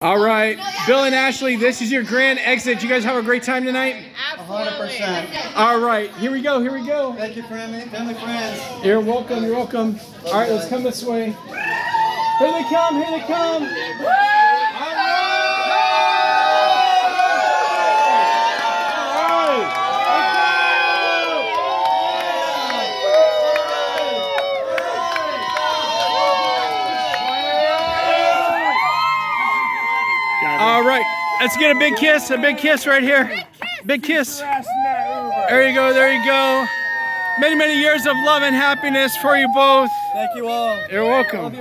All right, Bill and Ashley, this is your grand exit. You guys have a great time tonight? Absolutely. 100%. All right, here we go, here we go. Thank you, family, family friends. You're welcome, you're welcome. All right, let's come this way. Here they come, here they come. All right, let's get a big kiss, a big kiss right here. Big kiss. There you go, there you go. Many, many years of love and happiness for you both. Thank you all. You're welcome.